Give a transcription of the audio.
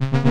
you.